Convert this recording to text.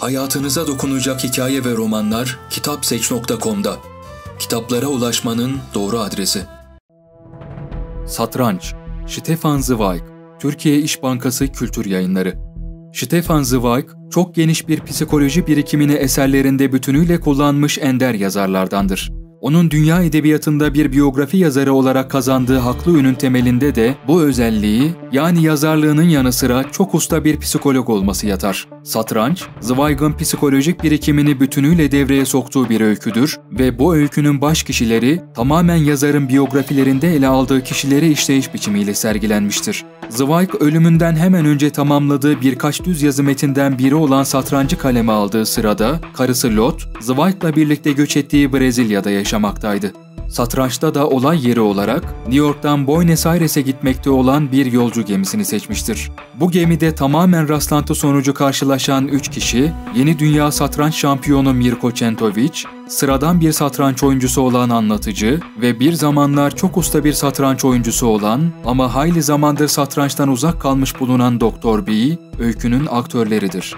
Hayatınıza dokunacak hikaye ve romanlar kitapseç.com'da. Kitaplara ulaşmanın doğru adresi. Satranç Stefan Zweig Türkiye İş Bankası Kültür Yayınları Stefan Zweig, çok geniş bir psikoloji birikimini eserlerinde bütünüyle kullanmış ender yazarlardandır. Onun dünya edebiyatında bir biyografi yazarı olarak kazandığı haklı ünün temelinde de bu özelliği yani yazarlığının yanı sıra çok usta bir psikolog olması yatar. Satranç, Zweig'ın psikolojik birikimini bütünüyle devreye soktuğu bir öyküdür ve bu öykünün baş kişileri tamamen yazarın biyografilerinde ele aldığı kişileri işleyiş biçimiyle sergilenmiştir. Zweig ölümünden hemen önce tamamladığı birkaç düz yazı metinden biri olan satrancı kaleme aldığı sırada karısı Lot, Zweig'la birlikte göç ettiği Brezilya'da yaşamaktaydı. Satrançta da olay yeri olarak New York'tan Buenos Aires'e gitmekte olan bir yolcu gemisini seçmiştir. Bu gemide tamamen rastlantı sonucu karşılaşan 3 kişi, yeni dünya satranç şampiyonu Mirko Centovic, sıradan bir satranç oyuncusu olan anlatıcı ve bir zamanlar çok usta bir satranç oyuncusu olan ama hayli zamandır satrançtan uzak kalmış bulunan Doktor B, öykünün aktörleridir.